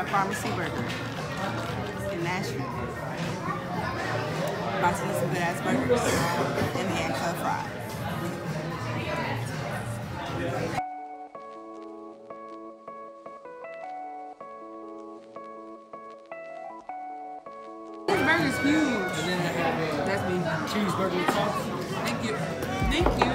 at Pharmacy Burger in Nashville. About to eat some good ass burgers and hand cut fries. This burger's huge. And then I have uh, That's me. cheeseburger with sauce. Thank you. Thank you.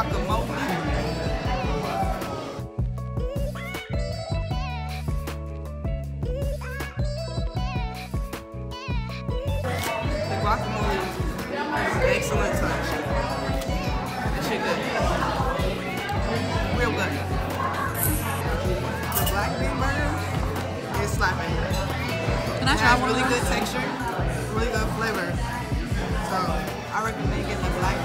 Guacamole. The guacamole is excellent touch. That shit good. Real good. The black bean burger is slapping. Can I It try has one? really good texture, really good flavor. So I recommend getting the black